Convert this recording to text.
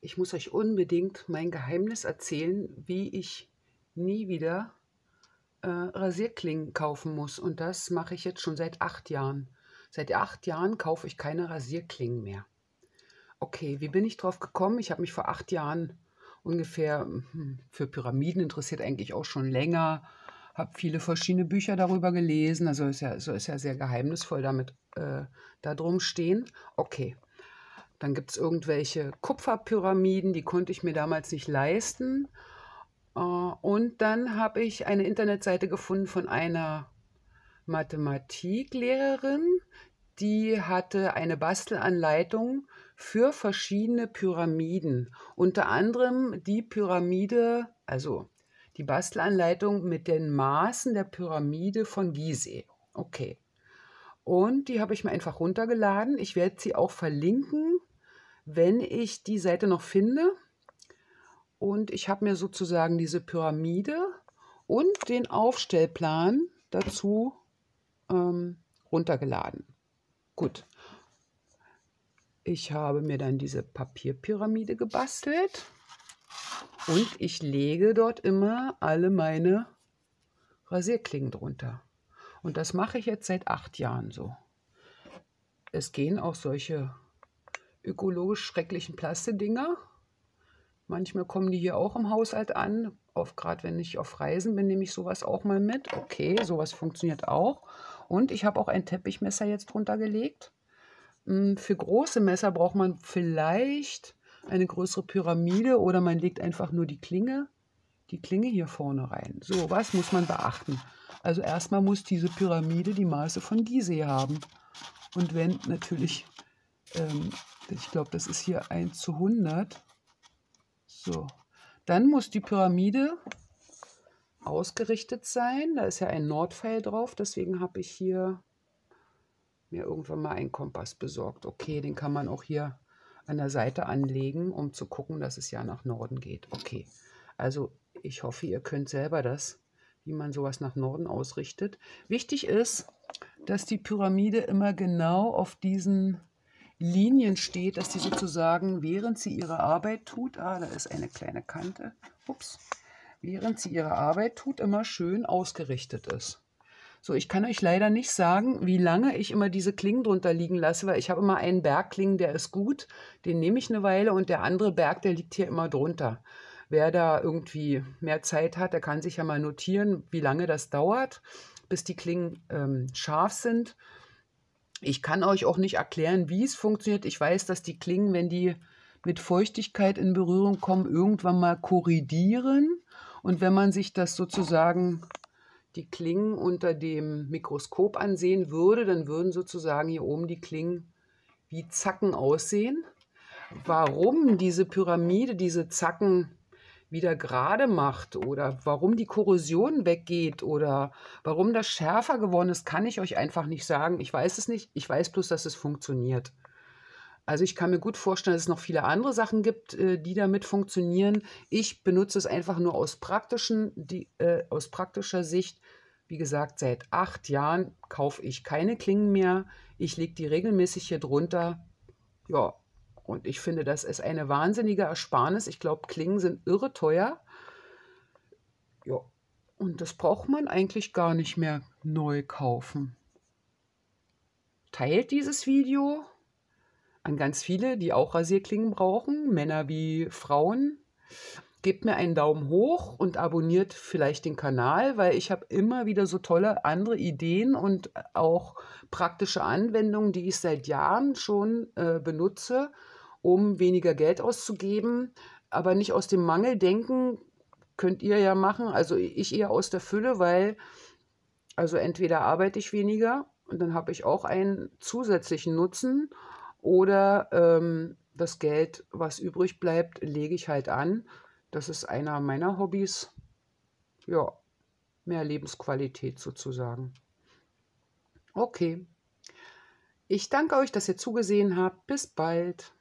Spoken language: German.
ich muss euch unbedingt mein Geheimnis erzählen, wie ich nie wieder äh, Rasierklingen kaufen muss. Und das mache ich jetzt schon seit acht Jahren. Seit acht Jahren kaufe ich keine Rasierklingen mehr. Okay, wie bin ich drauf gekommen? Ich habe mich vor acht Jahren ungefähr hm, für Pyramiden interessiert, eigentlich auch schon länger. Habe viele verschiedene Bücher darüber gelesen. Also ist ja, so ist ja sehr geheimnisvoll damit äh, da drum stehen. Okay, dann gibt es irgendwelche Kupferpyramiden, die konnte ich mir damals nicht leisten. Äh, und dann habe ich eine Internetseite gefunden von einer Mathematiklehrerin, die hatte eine Bastelanleitung für verschiedene Pyramiden. Unter anderem die Pyramide, also die Bastelanleitung mit den Maßen der Pyramide von Gizeh. Okay. Und die habe ich mir einfach runtergeladen. Ich werde sie auch verlinken, wenn ich die Seite noch finde. Und ich habe mir sozusagen diese Pyramide und den Aufstellplan dazu ähm, runtergeladen. Gut. Ich habe mir dann diese Papierpyramide gebastelt und ich lege dort immer alle meine Rasierklingen drunter. Und das mache ich jetzt seit acht Jahren so. Es gehen auch solche ökologisch schrecklichen Plastedinger. Manchmal kommen die hier auch im Haushalt an. Gerade wenn ich auf Reisen bin, nehme ich sowas auch mal mit. Okay, sowas funktioniert auch. Und ich habe auch ein Teppichmesser jetzt drunter gelegt. Hm, für große Messer braucht man vielleicht eine größere Pyramide oder man legt einfach nur die Klinge, die Klinge hier vorne rein. So, was muss man beachten? Also erstmal muss diese Pyramide die Maße von Gizeh haben. Und wenn natürlich, ähm, ich glaube, das ist hier 1 zu 100. So, dann muss die Pyramide ausgerichtet sein. Da ist ja ein Nordpfeil drauf, deswegen habe ich hier mir irgendwann mal einen Kompass besorgt. Okay, den kann man auch hier an der Seite anlegen, um zu gucken, dass es ja nach Norden geht. Okay, also ich hoffe, ihr könnt selber das, wie man sowas nach Norden ausrichtet. Wichtig ist, dass die Pyramide immer genau auf diesen Linien steht, dass die sozusagen, während sie ihre Arbeit tut, ah, da ist eine kleine Kante, ups, während sie ihre Arbeit tut, immer schön ausgerichtet ist. So, ich kann euch leider nicht sagen, wie lange ich immer diese Klingen drunter liegen lasse, weil ich habe immer einen Bergklingen, der ist gut, den nehme ich eine Weile und der andere Berg, der liegt hier immer drunter. Wer da irgendwie mehr Zeit hat, der kann sich ja mal notieren, wie lange das dauert, bis die Klingen ähm, scharf sind. Ich kann euch auch nicht erklären, wie es funktioniert. Ich weiß, dass die Klingen, wenn die mit Feuchtigkeit in Berührung kommen, irgendwann mal korrigieren. Und wenn man sich das sozusagen die Klingen unter dem Mikroskop ansehen würde, dann würden sozusagen hier oben die Klingen wie Zacken aussehen. Warum diese Pyramide diese Zacken wieder gerade macht oder warum die Korrosion weggeht oder warum das schärfer geworden ist, kann ich euch einfach nicht sagen. Ich weiß es nicht. Ich weiß bloß, dass es funktioniert. Also ich kann mir gut vorstellen, dass es noch viele andere Sachen gibt, äh, die damit funktionieren. Ich benutze es einfach nur aus, praktischen, die, äh, aus praktischer Sicht. Wie gesagt, seit acht Jahren kaufe ich keine Klingen mehr. Ich lege die regelmäßig hier drunter. Ja, und ich finde, das ist eine wahnsinnige Ersparnis. Ich glaube, Klingen sind irre teuer. Ja, und das braucht man eigentlich gar nicht mehr neu kaufen. Teilt dieses Video an ganz viele, die auch Rasierklingen brauchen, Männer wie Frauen. Gebt mir einen Daumen hoch und abonniert vielleicht den Kanal, weil ich habe immer wieder so tolle andere Ideen und auch praktische Anwendungen, die ich seit Jahren schon äh, benutze, um weniger Geld auszugeben. Aber nicht aus dem Mangel denken, könnt ihr ja machen. Also ich eher aus der Fülle, weil also entweder arbeite ich weniger und dann habe ich auch einen zusätzlichen Nutzen oder ähm, das Geld, was übrig bleibt, lege ich halt an. Das ist einer meiner Hobbys. Ja, mehr Lebensqualität sozusagen. Okay. Ich danke euch, dass ihr zugesehen habt. Bis bald.